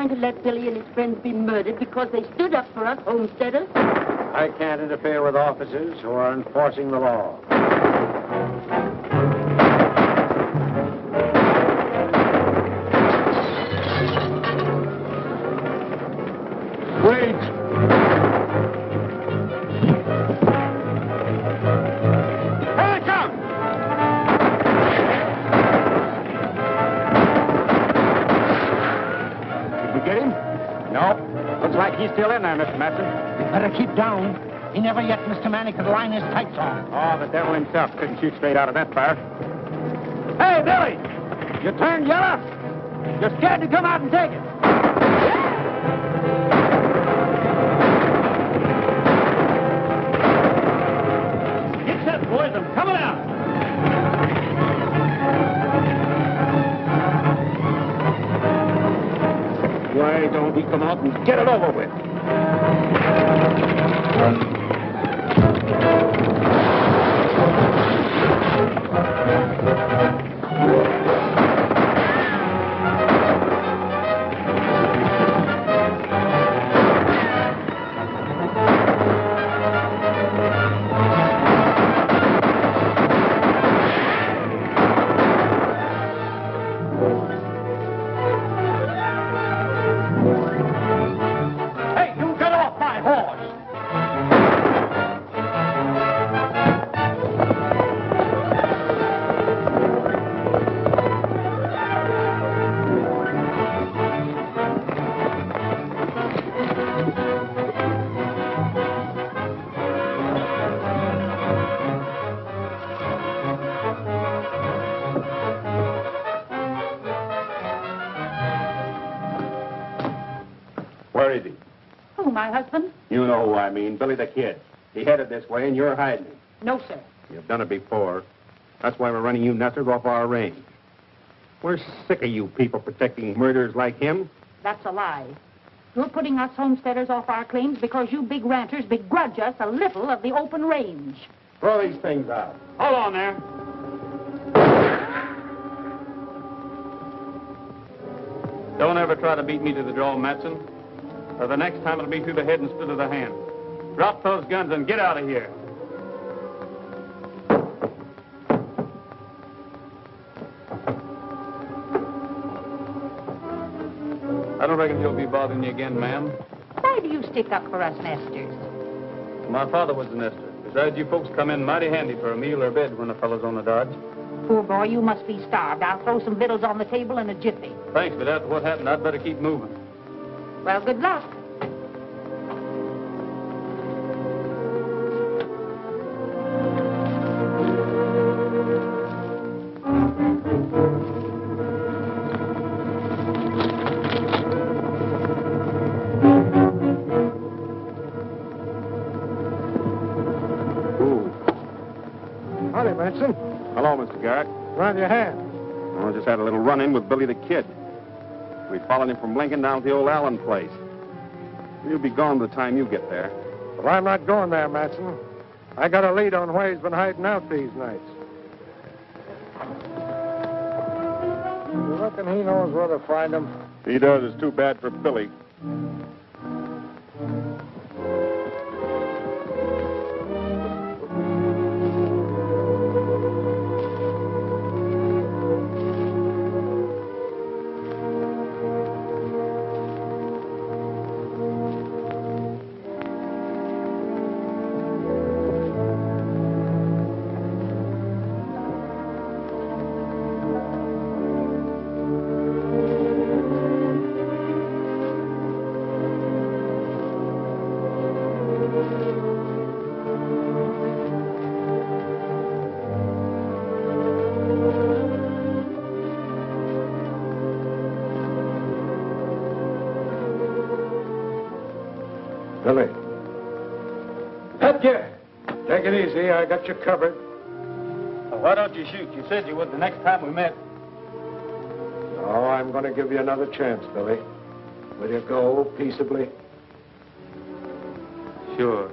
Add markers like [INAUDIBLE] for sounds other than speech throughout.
going to let Billy and his friends be murdered because they stood up for us homesteaders? I can't interfere with officers who are enforcing the law. He's still in there, Mr. Matson. Better keep down. He never yet, Mr. Manny, could line his tights on. Oh, the devil himself couldn't shoot straight out of that fire. Hey, Billy! You turned yellow? You're scared to come out and take it. Get set, boys. I'm coming out. Why don't we come out and get it over my husband? You know who I mean, Billy the Kid. He headed this way, and you're hiding him. No, sir. You've done it before. That's why we're running you nesters off our range. We're sick of you people protecting murderers like him. That's a lie. You're putting us homesteaders off our claims because you big ranchers begrudge us a little of the open range. Throw these things out. Hold on there. Don't ever try to beat me to the draw, Matson. Or the next time it'll be through the head instead of the hand. Drop those guns and get out of here. I don't reckon he'll be bothering you again, ma'am. Why do you stick up for us nesters? My father was a nester. Besides, you folks come in mighty handy for a meal or a bed when a fellow's on the dodge. Poor boy, you must be starved. I'll throw some victuals on the table in a jiffy. Thanks, but after what happened, I'd better keep moving. Well, good luck. Ooh. Howdy, Benson. Hello, Mr. Garrett. Round your hand. I just had a little run-in with Billy the Kid. We followed him from Lincoln down to the old Allen place. He'll be gone by the time you get there. Well, I'm not going there, Matson. I got a lead on where he's been hiding out these nights. You reckon he knows where to find him? He does. It's too bad for Billy. Billy. Got you covered. Why don't you shoot? You said you would the next time we met. Oh, I'm going to give you another chance, Billy. Will you go peaceably? Sure.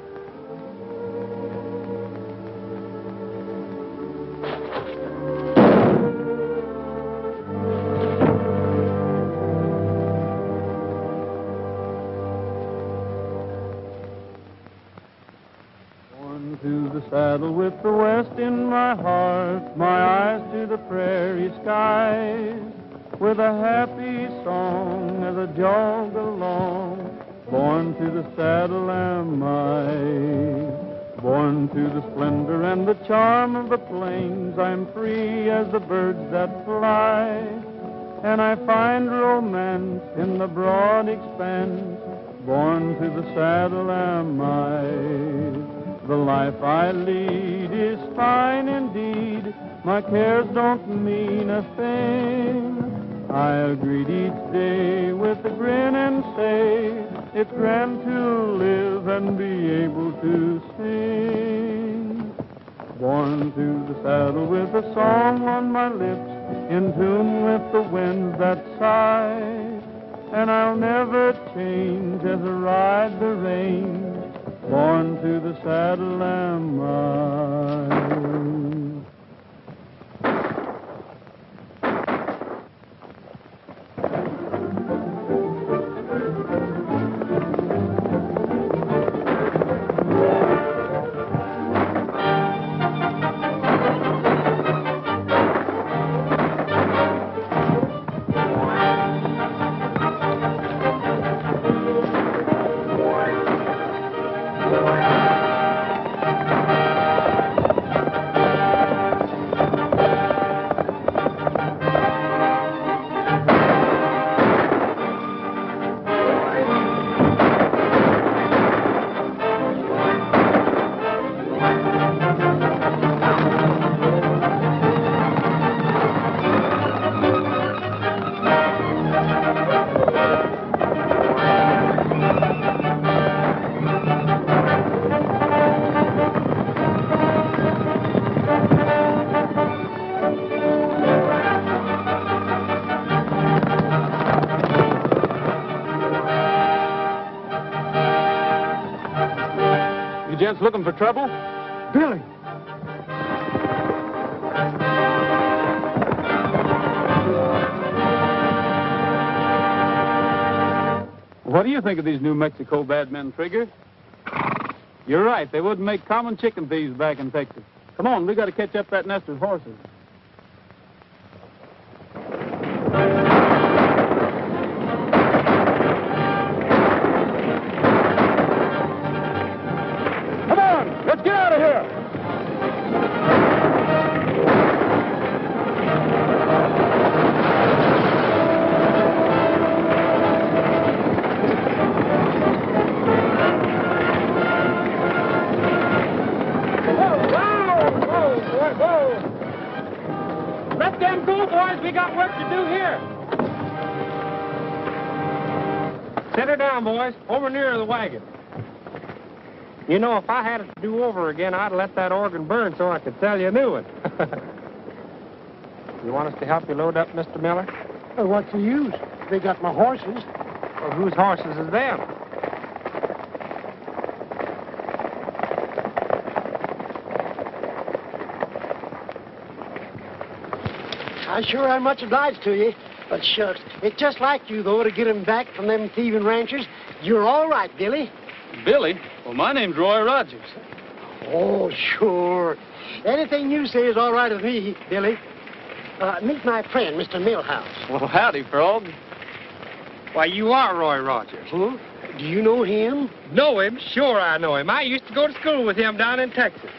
With a happy song as I jog along. Born to the saddle am I, born to the splendor and the charm of the plains. I'm free as the birds that fly, and I find romance in the broad expanse. Born to the saddle am I. The life I lead is fine indeed. My cares don't mean a thing. I'll greet each day with a grin and say, it's grand to live and be able to sing. Born to the saddle with a song on my lips, in tune with the winds that sigh. And I'll never change as I ride the reins. Born to the saddle am I. Gents looking for trouble? Billy! What do you think of these New Mexico bad men, Trigger? You're right. They wouldn't make common chicken thieves back in Texas. Come on, we got to catch up that nest of horses. You know, if I had it to do over again, I'd let that organ burn so I could sell you a new one. [LAUGHS] you want us to help you load up, Mr. Miller? Well, what's the use? They got my horses. Well, whose horses is them? I sure am much obliged to you. But shucks, it's just like you, though, to get 'em back from them thieving ranchers. You're all right, Billy. Billy? Well, my name's Roy Rogers. Oh, sure. Anything you say is all right with me, Billy. Uh, meet my friend, Mr. Millhouse. Well, howdy, Frog. Why, you are Roy Rogers. Huh? Do you know him? Know him? Sure I know him. I used to go to school with him down in Texas.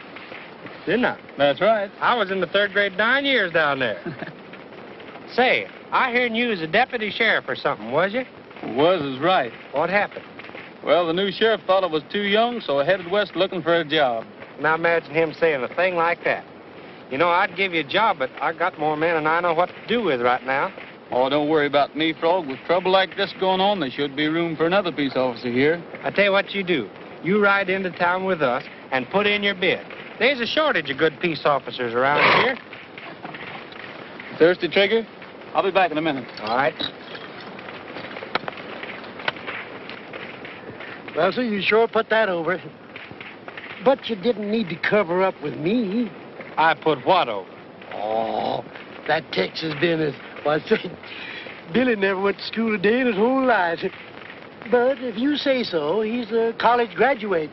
Didn't I? That's right. I was in the third grade nine years down there. [LAUGHS] Say, I heard you was a deputy sheriff or something, was you? Was is right. What happened? Well, the new sheriff thought I was too young, so I headed west looking for a job. Now imagine him saying a thing like that. You know, I'd give you a job, but I got more men than I know what to do with right now. Oh, don't worry about me, Frog. With trouble like this going on, there should be room for another peace officer here. I tell you what you do. You ride into town with us and put in your bid. There's a shortage of good peace officers around here. Thirsty, Trigger? I'll be back in a minute. All right. Well, sir, you sure put that over. But you didn't need to cover up with me. I put what over? Oh, that Texas business. Why, [LAUGHS] say, Billy never went to school a day in his whole life. But if you say so, he's a college graduate.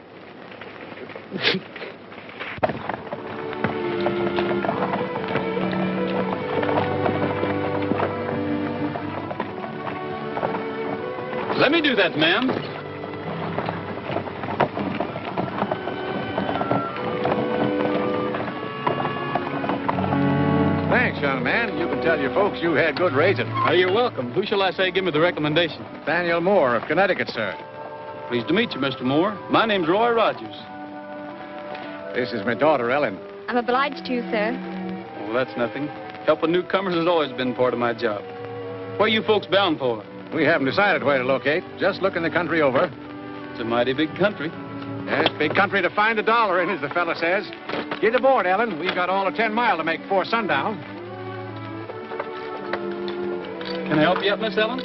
Let me do that, ma'am. Man. You can tell your folks you had good raising. Oh, you're welcome. Who shall I say give me the recommendation? Daniel Moore of Connecticut, sir. Pleased to meet you, Mr. Moore. My name's Roy Rogers. This is my daughter, Ellen. I'm obliged to you, sir. Oh, that's nothing. Helping newcomers has always been part of my job. Where you folks bound for? We haven't decided where to locate. Just looking the country over. It's a mighty big country. Yes, big country to find a dollar in, as the fella says. Get aboard, Ellen. We've got all of ten mile to make before sundown. Can I help you up, Miss Ellen?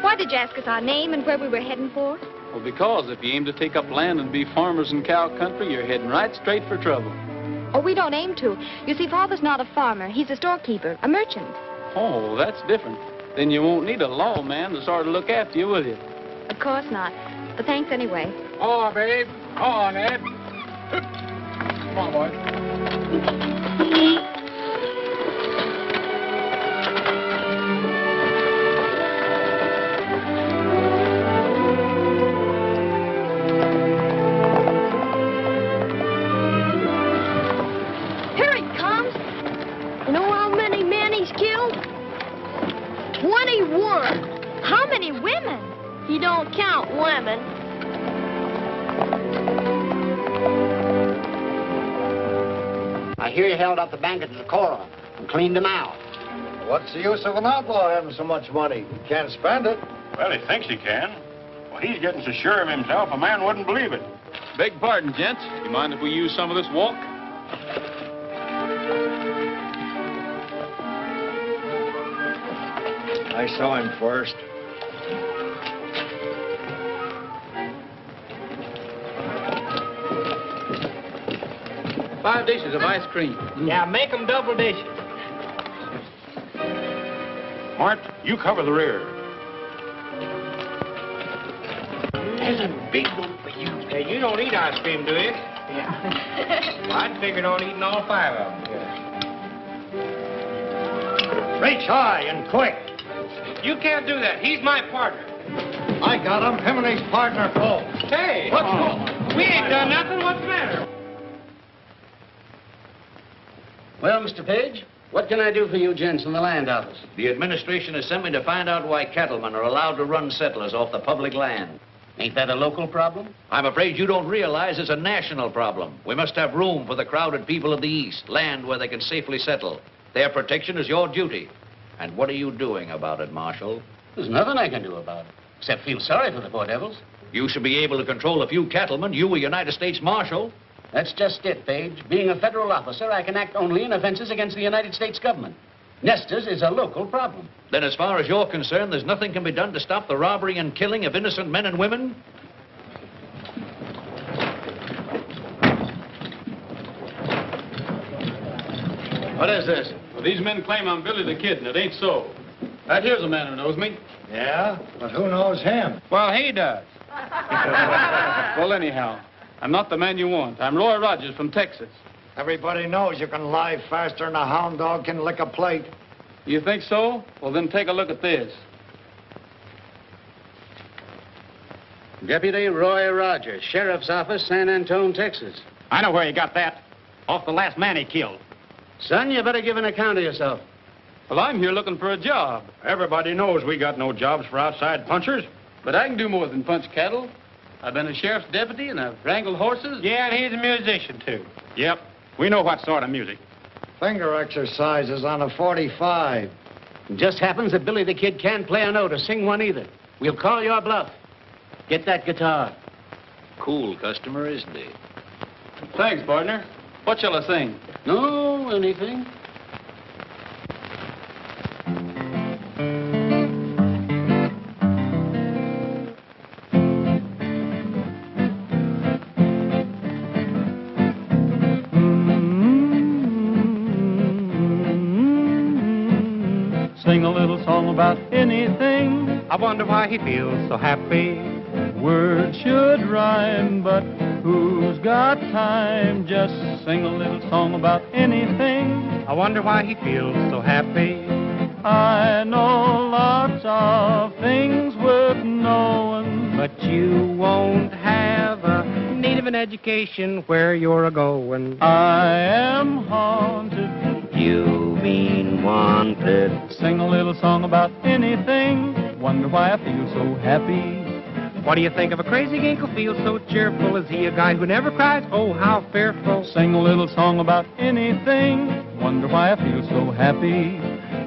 Why did you ask us our name and where we were heading for? Well, because if you aim to take up land and be farmers in cow country, you're heading right straight for trouble. Oh, we don't aim to. You see, Father's not a farmer. He's a storekeeper, a merchant. Oh, that's different. Then you won't need a lawman to sort of look after you, will you? Of course not. But thanks anyway. Oh, babe. Come on, Ned. Come on, boy. Here he comes. You know how many men he's killed? Twenty-one. How many women? He don't count women. I hear you held up the bank at the Decorum and cleaned them out. What's the use of an outlaw having so much money? He can't spend it. Well, he thinks he can. Well, he's getting so sure of himself, a man wouldn't believe it. Beg pardon, gents. You mind if we use some of this walk? I saw him first. Five dishes of ice cream. Mm. Yeah, make them double dishes. Mart, you cover the rear. There's a big one for you. Hey, you don't eat ice cream, do you? Yeah. [LAUGHS] Well, I'd figured on eating all five of them. Reach high and quick. You can't do that. He's my partner. I got him. Him and his partner, Paul. Hey, What's wrong? we ain't done nothing. What's the matter? Well, Mr. Page, what can I do for you gents in the land office? The administration has sent me to find out why cattlemen are allowed to run settlers off the public land. Ain't that a local problem? I'm afraid you don't realize it's a national problem. We must have room for the crowded people of the East, land where they can safely settle. Their protection is your duty. And what are you doing about it, Marshal? There's nothing I can do about it, except feel sorry for the poor devils. You should be able to control a few cattlemen, you a United States Marshal. That's just it, Page. Being a federal officer, I can act only in offenses against the United States government. Nesters is a local problem. Then as far as you're concerned, there's nothing can be done to stop the robbery and killing of innocent men and women? What is this? Well, these men claim I'm Billy the Kid, and it ain't so. Right here's a man who knows me. Yeah, but who knows him? Well, he does. [LAUGHS] well, anyhow, I'm not the man you want. I'm Roy Rogers from Texas. Everybody knows you can lie faster than a hound dog can lick a plate. You think so? Well, then take a look at this. Deputy Roy Rogers, Sheriff's Office, San Antone, Texas. I know where you got that. Off the last man he killed. Son, you better give an account of yourself. Well, I'm here looking for a job, Everybody knows we got no jobs for outside punchers. but I can do more than punch cattle. I've been a sheriff's deputy, and I've wrangled horses. Yeah, and he's a musician, too. Yep. We know what sort of music. Finger exercises on a 45. It just happens that Billy the Kid can't play a note or sing one either. We'll call your bluff. Get that guitar. Cool customer, isn't he? Thanks, partner. What shall I sing? No, anything. About anything. I wonder why he feels so happy. Words should rhyme, but who's got time? Just Sing a little song about anything. I wonder why he feels so happy. I know lots of things worth knowing. But you won't have a need of an education where you're a going. I am haunted. You mean wanted. Sing a little song about anything. Wonder why I feel so happy. What do you think of a crazy ginkle feels so cheerful? Is he a guy who never cries? Oh, how fearful. Sing a little song about anything. Wonder why I feel so happy.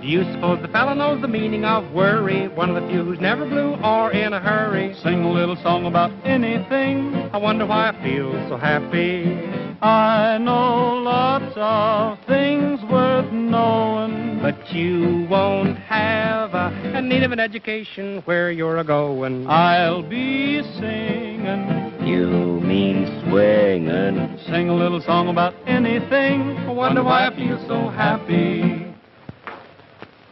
Do you suppose the fellow knows the meaning of worry? One of the few who's never blue or in a hurry. Sing a little song about anything. I wonder why I feel so happy. I know lots of things worth knowing. But you won't have a, a need of an education where you're a going. I'll be singing. You mean swinging. Sing a little song about anything. I wonder why I feel so happy.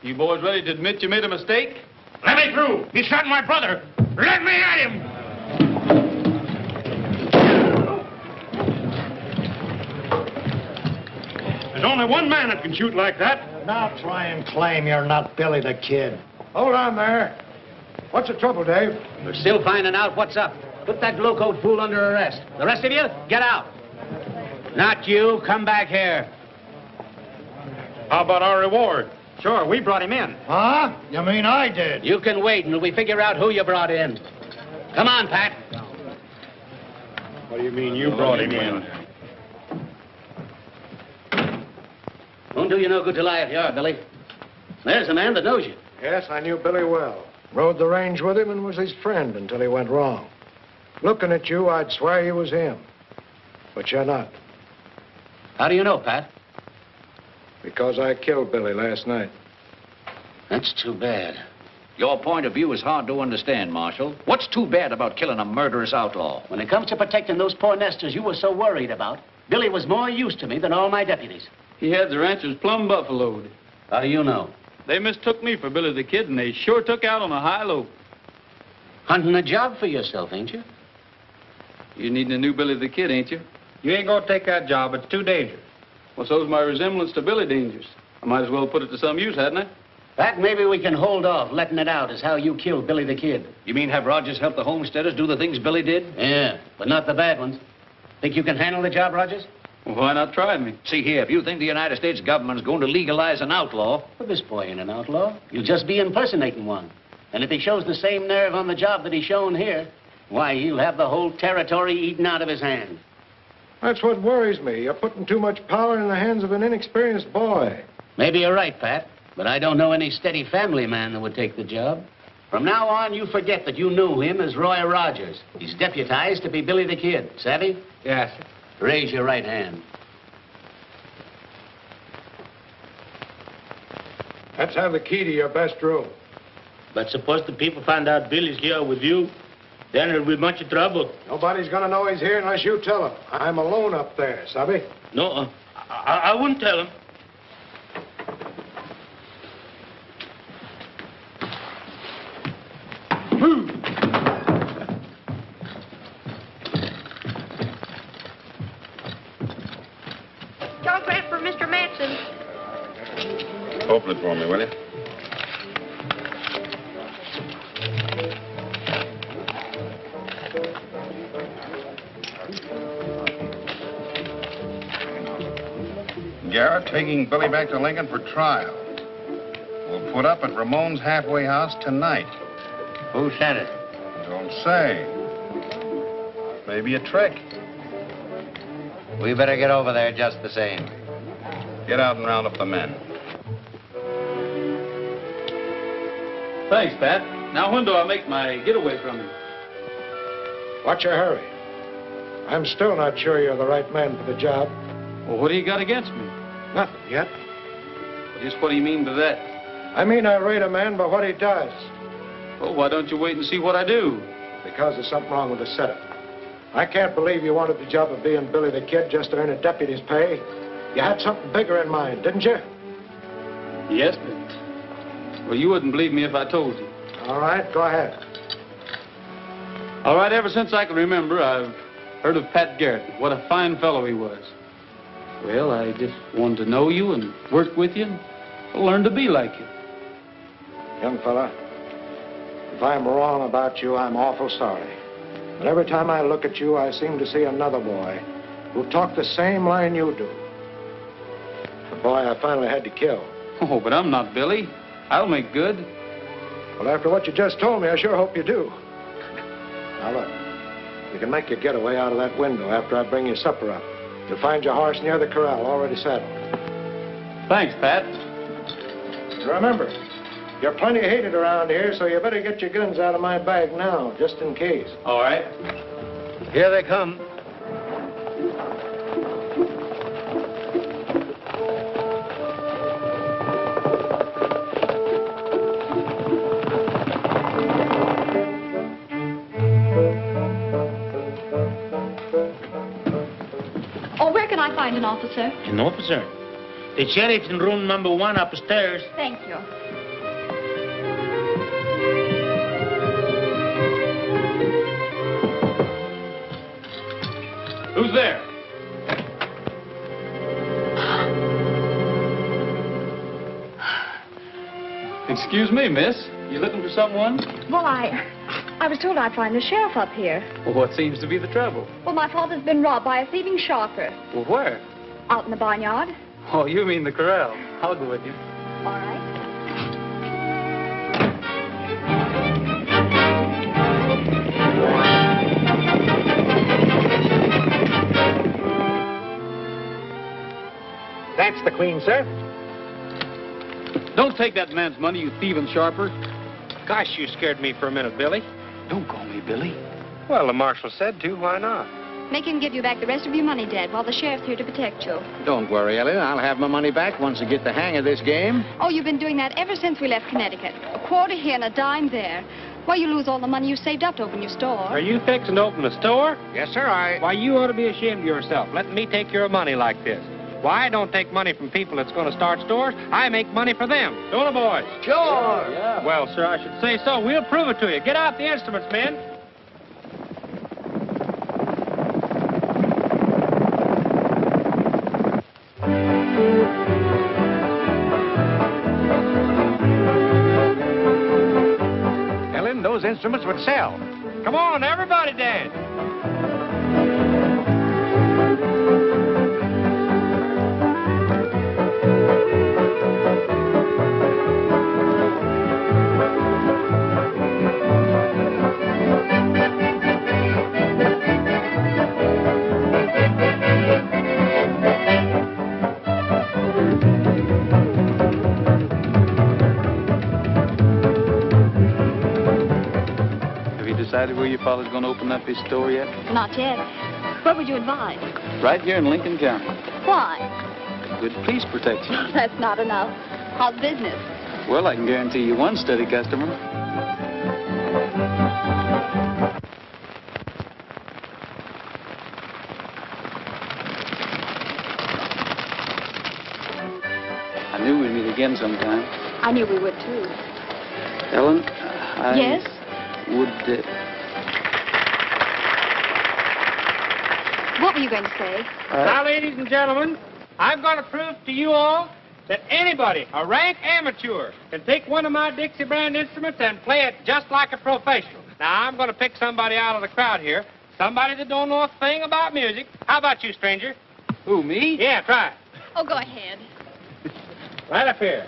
You boys ready to admit you made a mistake? Let me through. He shot my brother. Let me at him. There's only one man that can shoot like that. Now try and claim you're not Billy the Kid. Hold on there. What's the trouble, Dave? We're still finding out what's up. Put that glowcoat fool under arrest. The rest of you, get out. Not you. Come back here. How about our reward? Sure, we brought him in. Huh? You mean I did? You can wait until we figure out who you brought in. Come on, Pat. What do you mean you brought him in? Won't do you no good to lie if you are, Billy. There's a man that knows you. Yes, I knew Billy well. Rode the range with him and was his friend until he went wrong. Looking at you, I'd swear you was him. But you're not, How do you know, Pat? because I killed Billy last night. That's too bad. Your point of view is hard to understand, Marshal. What's too bad about killing a murderous outlaw? When it comes to protecting those poor nesters you were so worried about, Billy was more use to me than all my deputies. He had the ranchers plumb buffaloed. How do you know? They mistook me for Billy the Kid, and they sure took out on a high low. Hunting a job for yourself, ain't you? You're needing a new Billy the Kid, ain't you? You ain't gonna take that job. It's too dangerous. Well, so's my resemblance to Billy Dangers. I might as well put it to some use, hadn't I? That maybe we can hold off letting it out is how you killed Billy the Kid. You mean have Rogers help the homesteaders do the things Billy did? Yeah, but not the bad ones. Think you can handle the job, Rogers? Well, why not try me? See here, if you think the United States government's going to legalize an outlaw, Well, this boy ain't an outlaw. You'll just be impersonating one. And if he shows the same nerve on the job that he's shown here, why, he'll have the whole territory eaten out of his hand. That's what worries me. You're putting too much power in the hands of an inexperienced boy. Maybe you're right, Pat, but I don't know any steady family man that would take the job. From now on, you forget that you knew him as Roy Rogers. He's deputized to be Billy the Kid. Savvy? Yes. Raise your right hand. Let's have the key to your best room. But suppose the people find out Billy's here with you, then it'll be much trouble. Nobody's gonna know he's here unless you tell him. I'm alone up there, Sabby. No, uh, I, I wouldn't tell him. Garrett taking Billy back to Lincoln for trial. We'll put up at Ramon's halfway house tonight. Who sent it? Don't say. Maybe a trick. We better get over there just the same. Get out and round up the men. Thanks, Pat. Now, when do I make my getaway from you? What's your hurry? I'm still not sure you're the right man for the job. Well, what do you got against me? Just what do you mean by that? I mean, I rate a man by what he does. Well, why don't you wait and see what I do? Because there's something wrong with the setup. I can't believe you wanted the job of being Billy the Kid just to earn a deputy's pay. You had something bigger in mind, didn't you? Yes, but... Well, you wouldn't believe me if I told you. All right, go ahead. All right, ever since I can remember, I've heard of Pat Garrett. What a fine fellow he was. Well, I just wanted to know you and work with you and learn to be like you. Young fella, if I'm wrong about you, I'm awful sorry. But every time I look at you, I seem to see another boy who talked the same line you do. The boy I finally had to kill. Oh, but I'm not Billy. I'll make good. Well, after what you just told me, I sure hope you do. Now, look. You can make your getaway out of that window after I bring your supper up. You'll find your horse near the corral, already saddled. Thanks, Pat. Remember, you're plenty hated around here, so you better get your guns out of my bag now, just in case. All right. Here they come. Oh, where can I find an officer? An officer? The sheriff's in room number one upstairs. Thank you. Who's there? [GASPS] Excuse me, miss. You looking for someone? Well, I... I was told I'd find the sheriff up here. Well, what seems to be the trouble? Well, my father's been robbed by a thieving sharper Well, where? out in the barnyard. Oh, you mean the corral. I'll go with you. All right. That's the queen, sir. Don't take that man's money, you thieving sharper. Gosh, you scared me for a minute, Billy. Don't call me Billy. Well, the marshal said to. Why not? Make him give you back the rest of your money, Dad, while the sheriff's here to protect you. Don't worry, Ellen. I'll have my money back once I get the hang of this game. Oh, you've been doing that ever since we left Connecticut. A quarter here and a dime there. Why, you lose all the money you saved up to open your store. Are you fixing to open a store? Yes, sir, I... Why, you ought to be ashamed of yourself, letting me take your money like this. Why, I don't take money from people that's going to start stores. I make money for them. Don't I, boys? Sure. Well, sir, I should say so. We'll prove it to you. Get out the instruments, men. Instruments would sell. Come on, everybody dance. Decided where your father's going to open up his store yet? Not yet. What would you advise? Right here in Lincoln County. Why? Good police protection. [LAUGHS] That's not enough. How's business? Well, I can guarantee you one steady customer. I knew we'd meet again sometime. I knew we would, too. Ellen, I Yes? would. Uh, What were you going to say? now, ladies and gentlemen, I'm going to prove to you all that anybody, a rank amateur, can take one of my Dixie brand instruments and play it just like a professional. Now, I'm going to pick somebody out of the crowd here, somebody that don't know a thing about music. How about you, stranger? Who, me? Yeah, try it. Oh, go ahead. Right up here.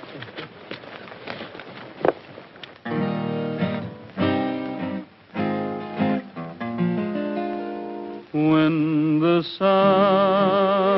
The sun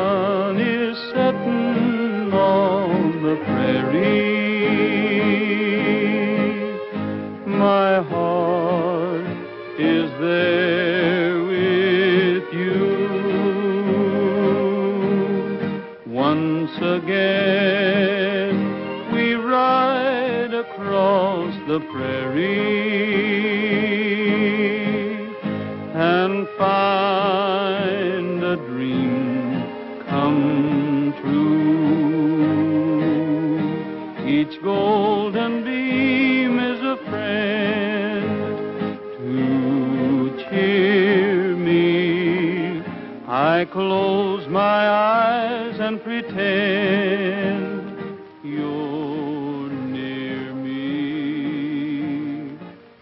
I close my eyes and pretend you're near me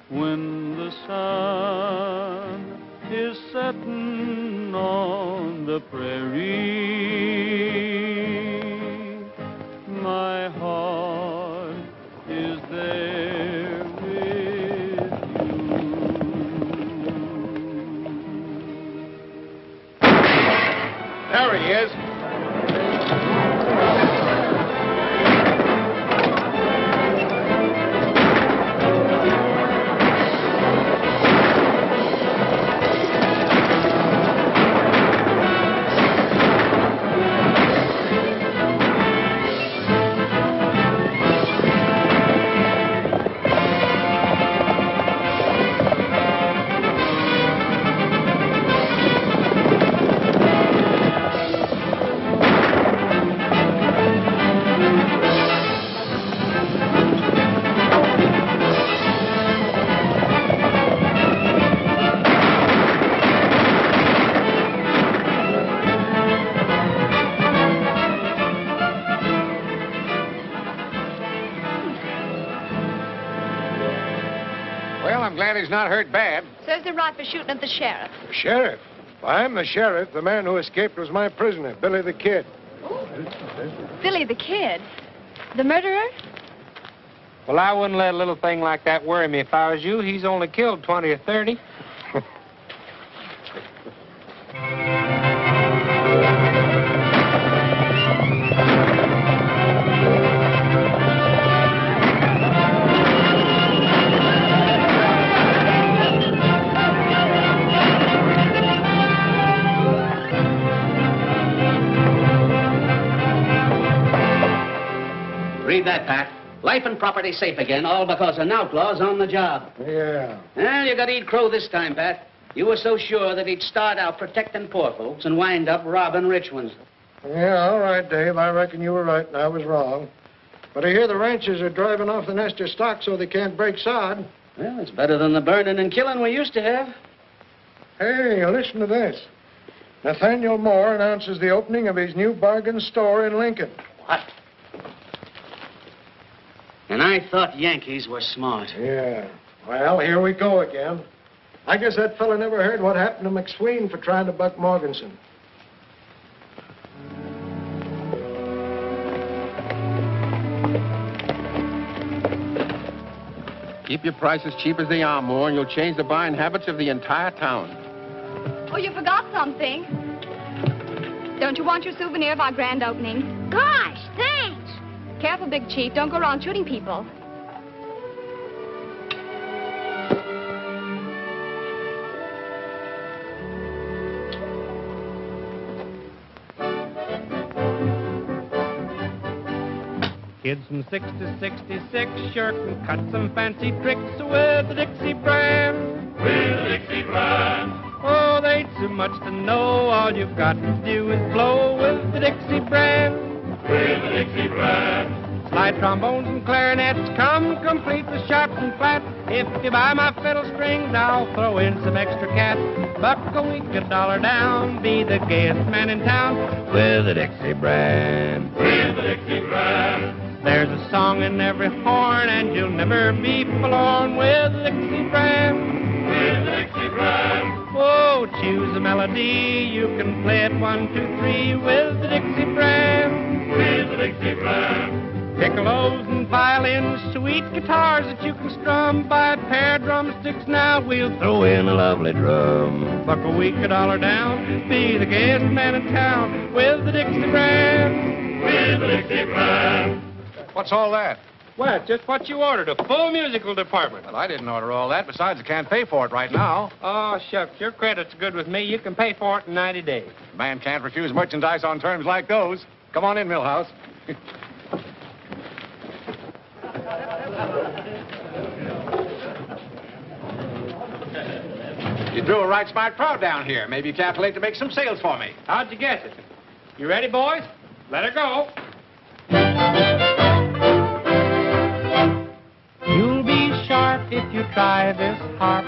when the sun is setting on the prairie. He's not hurt bad. Says they're right for shooting at the sheriff. The Sheriff? I'm the sheriff. The man who escaped was my prisoner, Billy the Kid. Billy the Kid. The murderer? Well, I wouldn't let a little thing like that worry me if I was you. He's only killed 20 or 30. [LAUGHS] Read that, Pat. Life and property safe again, all because an outlaw's on the job. Yeah. Well, you got to eat crow this time, Pat. You were so sure that he'd start out protecting poor folks and wind up robbing rich ones. Yeah, all right, Dave. I reckon you were right and I was wrong. But I hear the ranchers are driving off the nester stock so they can't break sod. Well, it's better than the burning and killing we used to have. Hey, listen to this. Nathaniel Moore announces the opening of his new bargain store in Lincoln. What? And I thought Yankees were smart. Yeah. Well, here we go again. I guess that fella never heard what happened to McSween for trying to buck Morganson. Keep your prices cheap as they are, Moore, and you'll change the buying habits of the entire town. Oh, you forgot something. Don't you want your souvenir of our grand opening? Gosh, thanks. Careful, Big Chief. Don't go around shooting people. Kids from 6 to 66 sure can cut some fancy tricks with the Dixie brand. With the Dixie brand. Oh, they ain't too much to know. All you've got to do is blow with the Dixie brand. With the Dixie brand. Slide trombones and clarinets come complete with sharps and flats. If you buy my fiddle strings, I'll throw in some extra cat. Buck a week, a dollar down. Be the gayest man in town with the Dixie brand. With the Dixie brand. There's a song in every horn, and you'll never be forlorn with the Dixie brand. With the Dixie brand. Oh, choose a melody. You can play it one, two, three with the Dixie brand. With Dixie brand. Piccolos and violins, sweet guitars that you can strum. Buy a pair of drumsticks now, we'll throw in a lovely drum. Buck a week, a dollar down. Be the gayest man in town with the Dixie brand. With the Dixie brand. What's all that? Well, just what you ordered, a full musical department. Well, I didn't order all that. Besides, I can't pay for it right now. Oh, shucks, your credit's good with me. You can pay for it in 90 days. A Man can't refuse merchandise on terms like those. Come on in, Millhouse. you drew a right smart crowd down here. Maybe you calculate to make some sales for me. How'd you guess it? You ready, boys? Let her go. You'll be sharp if you try this harp.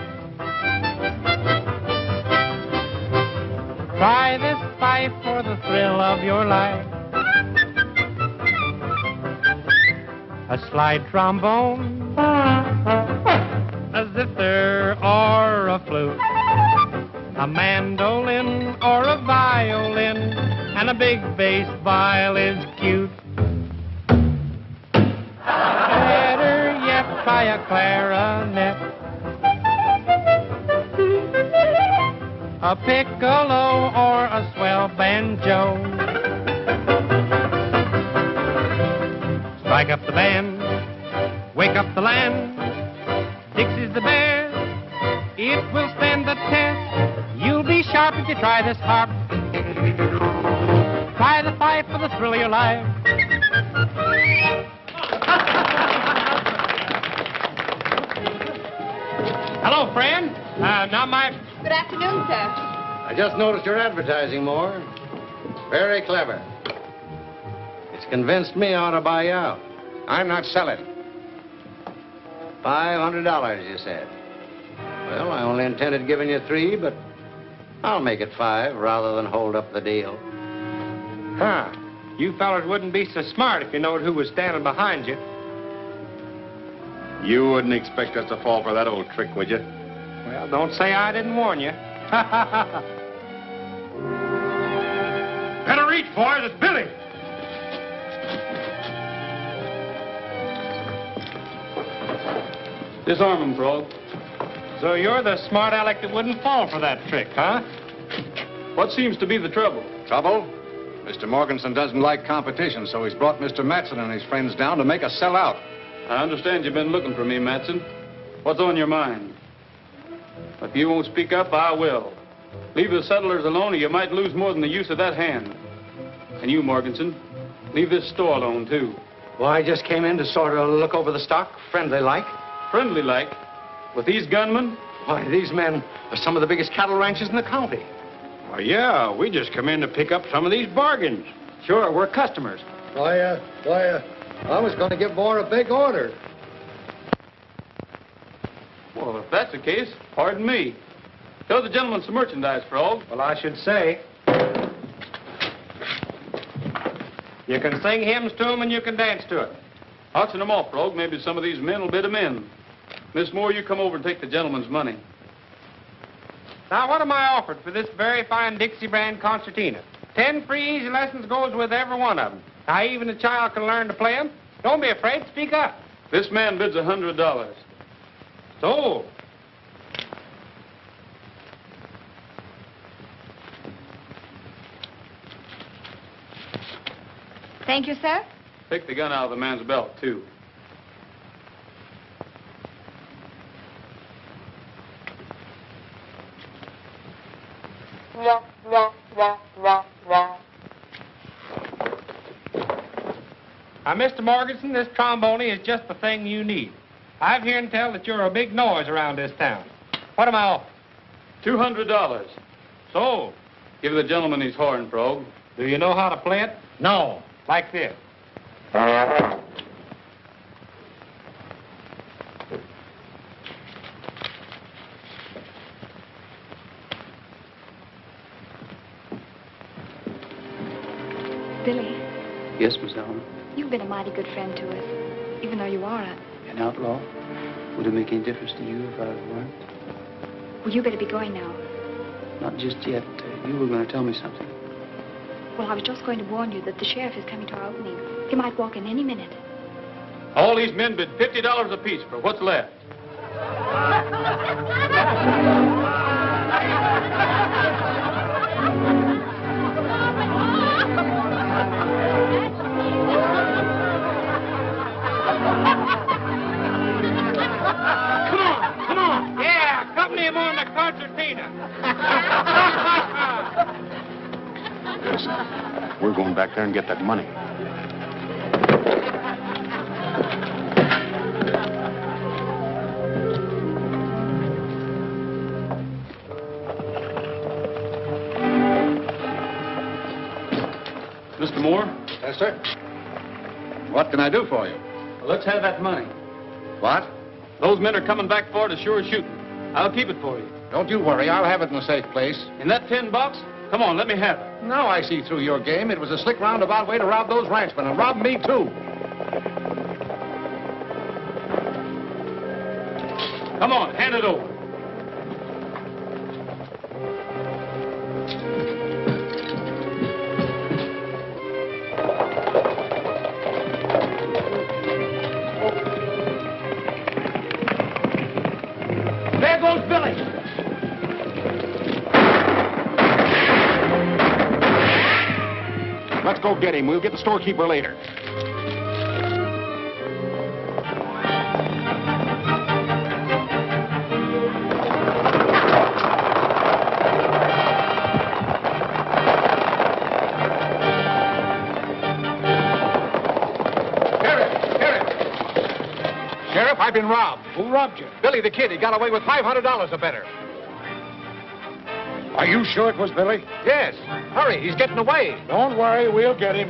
Try this fife for the thrill of your life. A slide trombone, a zither or a flute, a mandolin or a violin, and a big bass viol is cute. Better yet, try a clarinet. A piccolo or a swell banjo. Strike up the band, wake up the land. Dixie's the bear, it will stand the test. You'll be sharp if you try this harp. Try the fife for the thrill of your life. Hello, friend. Uh, now my Good afternoon, sir. I just noticed your advertising Moore. Very clever. It's convinced me I ought to buy you out. I'm not selling. Five hundred dollars, you said. Well, I only intended giving you three, but I'll make it five rather than hold up the deal. Huh. You fellers wouldn't be so smart if you knowed who was standing behind you. You wouldn't expect us to fall for that old trick, would you? Well, don't say I didn't warn you. [LAUGHS] Better reach, boys. It's Billy. Disarm him, Frog. so you're the smart aleck that wouldn't fall for that trick, huh? What seems to be the trouble? Trouble? Mr. Morganson doesn't like competition, so he's brought Mr. Matson and his friends down to make a sell out. I understand you've been looking for me, Matson. What's on your mind? If you won't speak up, I will. Leave the settlers alone, or you might lose more than the use of that hand. And you, Morganson, leave this store alone, too. Well, I just came in to sort of look over the stock, friendly like. Friendly like. With these gunmen? Why, these men are some of the biggest cattle ranches in the county. Well, yeah, we just come in to pick up some of these bargains. Sure, we're customers. Why, uh, why, uh, I was going to give Moore a big order. Well, if that's the case, pardon me. Show the gentleman some merchandise, Frog. Well, I should say. You can sing hymns to 'em and you can dance to it. Auction them off, Frog. Maybe some of these men will bid 'em in. Miss Moore, you come over and take the gentleman's money. Now, what am I offered for this very fine Dixie brand concertina? Ten free easy lessons goes with every one of them. Now, even a child can learn to play them. Don't be afraid. Speak up. This man bids a hundred dollars. So, Thank you, sir. Take the gun out of the man's belt, too. Now, Mr. Morganson, this trombone is just the thing you need. I've heard tell that you're a big noise around this town. What am I off? Two hundred dollars. So, Give the gentleman his horn, Frog. do you know how to play it? No. Like this. Make any difference to you if I weren't? Well, you better be going now. Not just yet. Uh, you were going to tell me something. Well, I was just going to warn you that the sheriff is coming to our opening. He might walk in any minute. All these men bid fifty dollars apiece for what's left. [LAUGHS] Listen, we're going back there and get that money. Mr. Moore, Yes, sir. What can I do for you? let's have that money. What? Those men are coming back for it as sure as shooting. I'll keep it for you. Don't you worry. I'll have it in a safe place. In that tin box? Come on, let me have it. Now I see through your game. It was a slick roundabout way to rob those ranchmen, and rob me, too. Come on, hand it over. Go get him. We'll get the storekeeper later. Sheriff! Sheriff! Sheriff, I've been robbed. Who robbed you? Billy the Kid, he got away with $500 or better. Are you sure it was Billy? Yes. Hurry, he's getting away. Don't worry, we'll get him.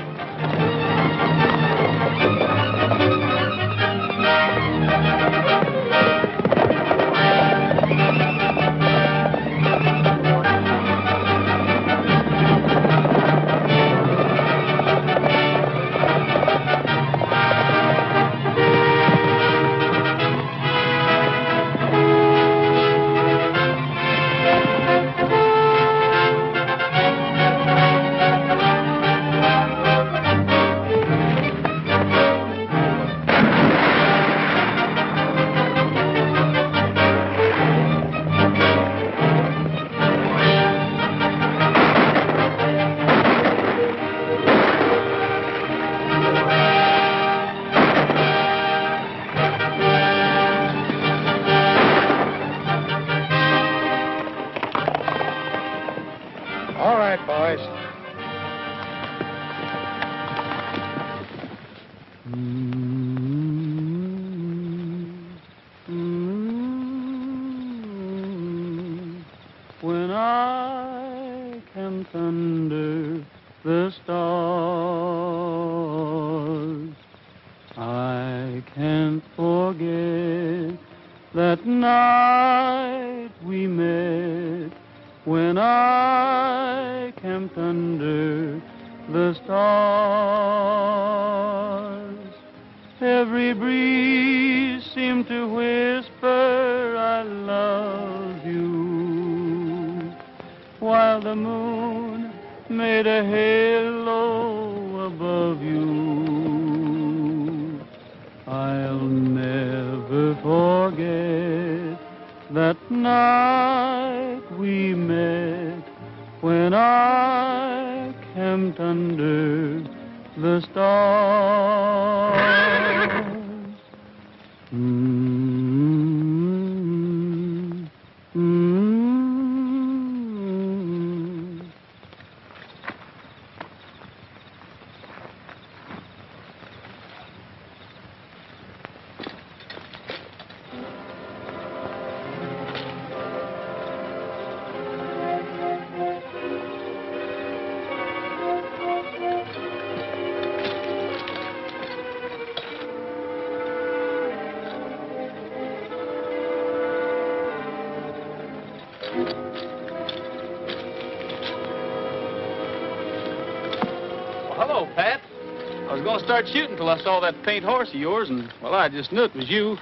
Going to start shooting till I saw that paint horse of yours, and, well, I just knew it was you.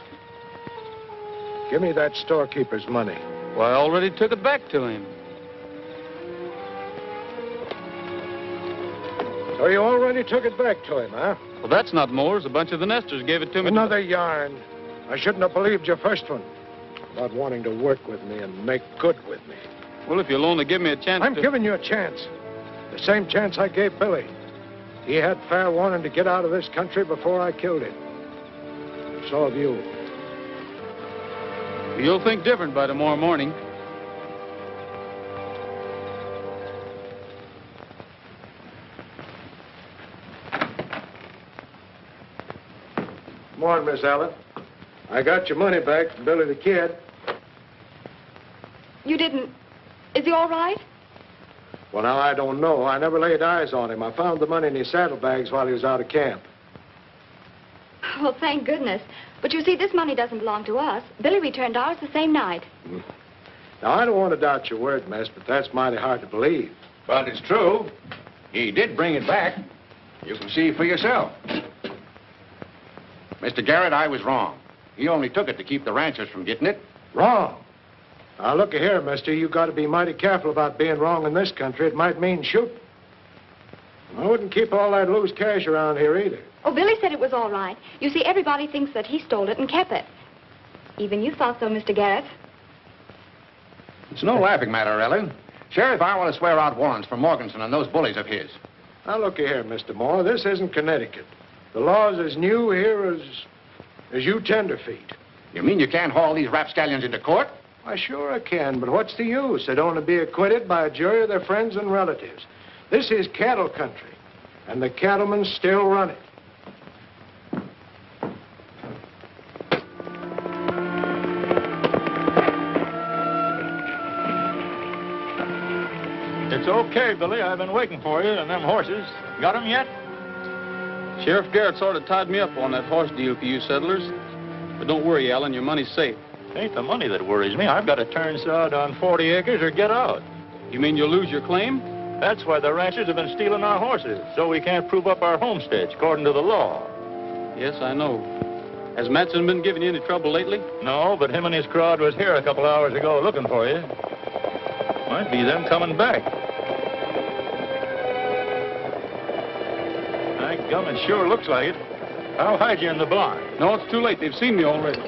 Give me that storekeeper's money. Well, I already took it back to him. So you already took it back to him, huh? Well, that's not Moore's. A bunch of the nesters gave it to me. Another yarn. I shouldn't have believed your first one. About wanting to work with me and make good with me. Well, if you'll only give me a chance I'm to... giving you a chance. The same chance I gave Billy. He had fair warning to get out of this country before I killed him. So have you. You'll think different by tomorrow morning. Come on, Miss Allen. I got your money back from Billy the Kid. You didn't. Is he all right? Well, now, I don't know. I never laid eyes on him. I found the money in his saddlebags while he was out of camp. Well, thank goodness. But you see, this money doesn't belong to us. Billy returned ours the same night. Hmm. Now, I don't want to doubt your word, miss, but that's mighty hard to believe. But it's true. He did bring it back. You can see for yourself. Mr. Garrett, I was wrong. He only took it to keep the ranchers from getting it. Wrong. Now, look here, mister. You got to be mighty careful about being wrong in this country. It might mean shooting. I wouldn't keep all that loose cash around here either. Oh, Billy said it was all right. You see, everybody thinks that he stole it and kept it. Even you thought so, Mr. Garrett. It's no laughing matter, Ellen. Sheriff, I want to swear out warrants for Morganson and those bullies of his. Now, look here, Mr. Moore. This isn't Connecticut. The law's as new here as, as you tenderfeet. You mean you can't haul these rapscallions into court? Why, sure I can, but what's the use? They don't want to be acquitted by a jury of their friends and relatives. This is cattle country, and the cattlemen still run it. It's okay, Billy. I've been waiting for you and them horses. Got 'em yet? Sheriff Garrett sort of tied me up on that horse deal for you settlers. But don't worry, Allen, your money's safe. Ain't the money that worries me. I've got to turn sod on 40 acres or get out. You mean you'll lose your claim? That's why the ranchers have been stealing our horses, so we can't prove up our homesteads according to the law. Yes, I know. Has Matson been giving you any trouble lately? No, but him and his crowd was here a couple hours ago looking for you. Might be them coming back. My gum, it sure looks like it. I'll hide you in the barn. No, it's too late. They've seen me already.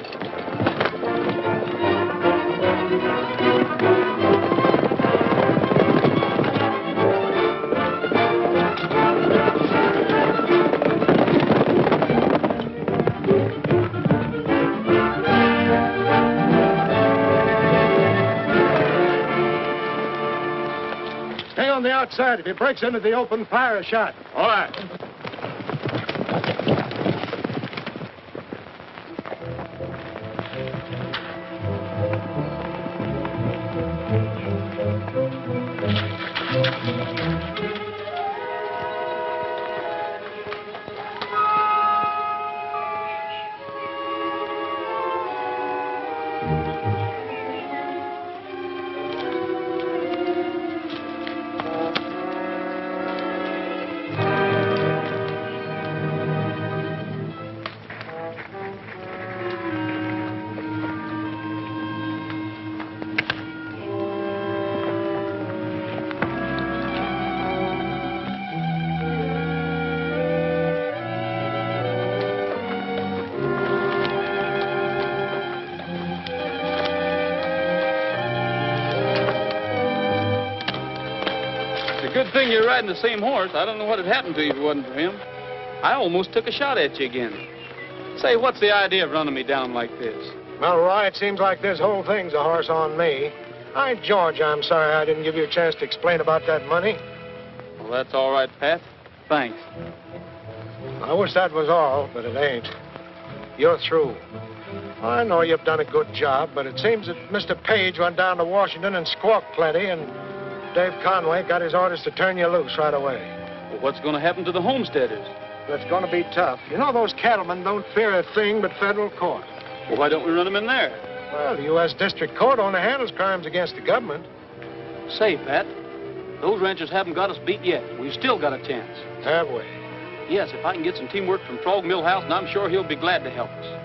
Outside. If he breaks into the open, fire a shot. All right. Riding the same horse. I don't know what had happened to you if it wasn't for him. I almost took a shot at you again. Say, what's the idea of running me down like this? Well, Roy, it seems like this whole thing's a horse on me. Hi, George, I'm sorry I didn't give you a chance to explain about that money. Well, that's all right, Pat. Thanks. I wish that was all, but it ain't. You're through. I know you've done a good job, but it seems that Mr. Page went down to Washington and squawked plenty, and Dave Conway got his orders to turn you loose right away. Well, what's going to happen to the homesteaders? That's going to be tough. You know, those cattlemen don't fear a thing but federal court. Well, why don't we run them in there? Well, the U.S. District Court only handles crimes against the government. Say, Pat, those ranchers haven't got us beat yet. We've still got a chance. Have we? Yes, if I can get some teamwork from Frog Millhouse, and I'm sure he'll be glad to help us.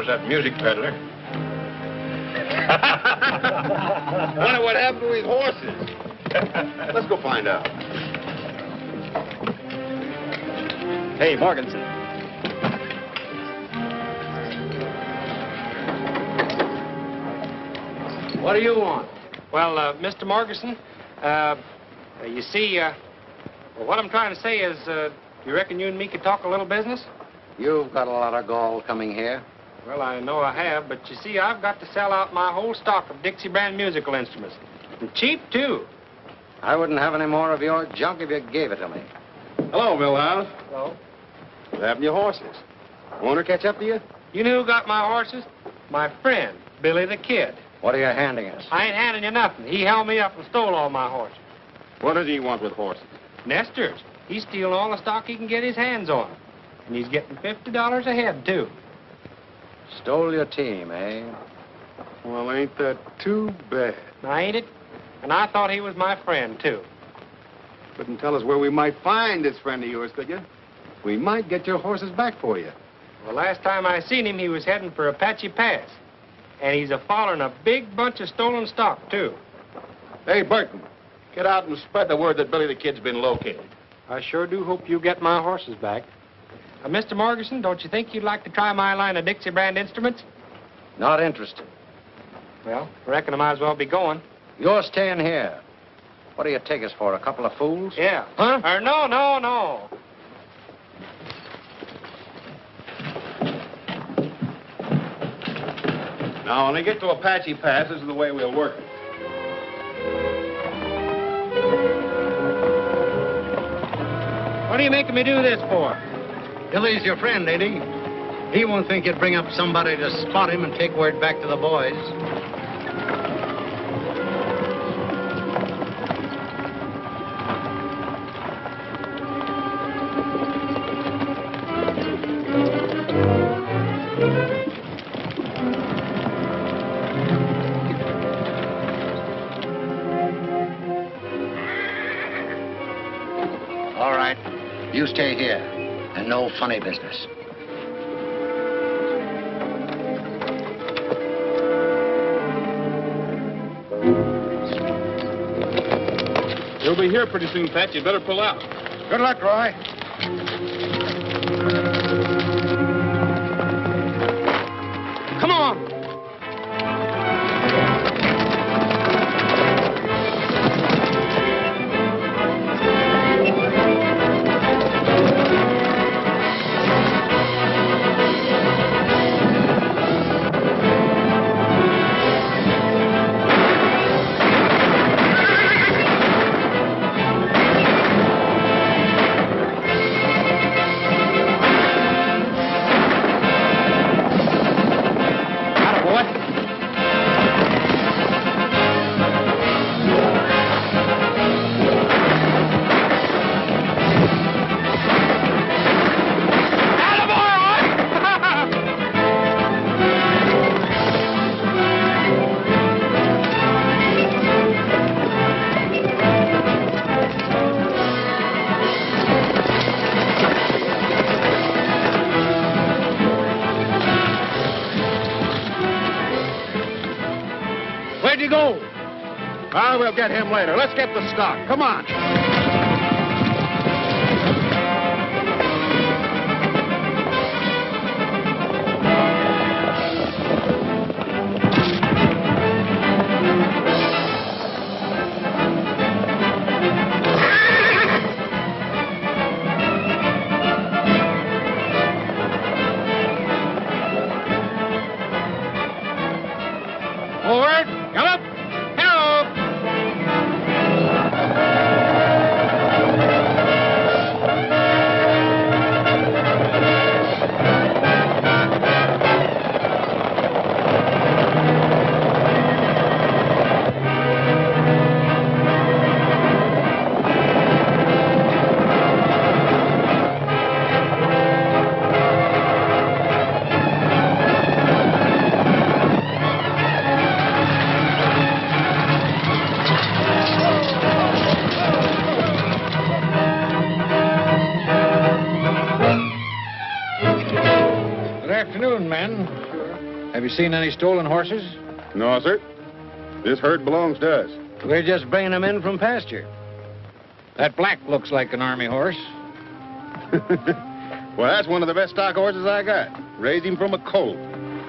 There goes that music peddler. [LAUGHS] Wonder what happened to his horses. [LAUGHS] Let's go find out. Hey, Morganson. What do you want? Well, uh, Mr. Morganson, uh, you see, uh, well, what I'm trying to say is, uh, you reckon you and me could talk a little business? You've got a lot of gall coming here. Well, I know I have, but you see, I've got to sell out my whole stock of Dixie brand musical instruments. And cheap, too. I wouldn't have any more of your junk if you gave it to me. Hello, Millhouse. Hello. What happened to your horses? Owner catch up to you? You know who got my horses? My friend, Billy the Kid. What are you handing us? I ain't handing you nothing. He held me up and stole all my horses. What does he want with horses? Nesters. He's stealing all the stock he can get his hands on. And he's getting $50 a head, too. Stole your team, eh? Well, ain't that too bad? Now, ain't it? And I thought he was my friend, too. Couldn't tell us where we might find this friend of yours, could you? We might get your horses back for you. Well, last time I seen him, he was heading for Apache Pass. And he's a following a big bunch of stolen stock, too. Hey, Burton, get out and spread the word that Billy the Kid's been located. I sure do hope you get my horses back. Uh, Mr. Morganson, don't you think you'd like to try my line of Dixie brand instruments? Not interested. Well, I reckon I might as well be going. You're staying here. What do you take us for, a couple of fools? Yeah. Huh? Or no, no, no. Now, when we get to Apache Pass, this is the way we'll work it. What are you making me do this for? Billy's your friend, ain't he? He won't think you'd bring up somebody to spot him and take word back to the boys. And funny business. He'll be here pretty soon, Pat. You better pull out. Good luck, Roy. The stock. Come on. Seen any stolen horses? No, sir. This herd belongs to us. We're just bringing them in from pasture. That black looks like an army horse. [LAUGHS] Well, that's one of the best stock horses I got. Raised him from a colt.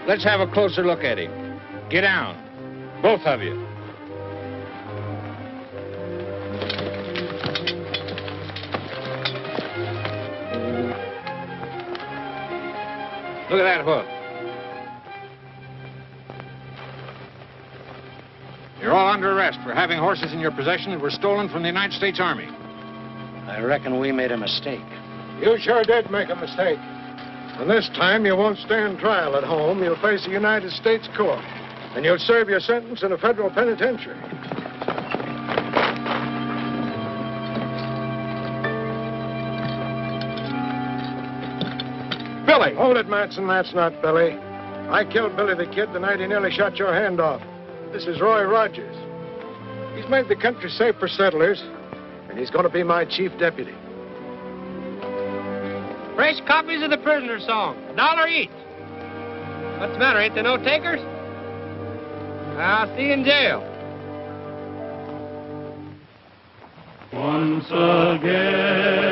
Let's have a closer look at him. Get down. Both of you. Look at that hoof. You're all under arrest for having horses in your possession that were stolen from the United States Army. I reckon we made a mistake. You sure did make a mistake. And this time you won't stand trial at home. You'll face a United States court. And you'll serve your sentence in a federal penitentiary. Billy! Hold it, Matson. That's not Billy. I killed Billy the Kid the night he nearly shot your hand off. This is Roy Rogers. He's made the country safe for settlers. and he's going to be my chief deputy. Fresh copies of the prisoner song, a dollar each. What's the matter? Ain't there no takers? I'll see you in jail. Once again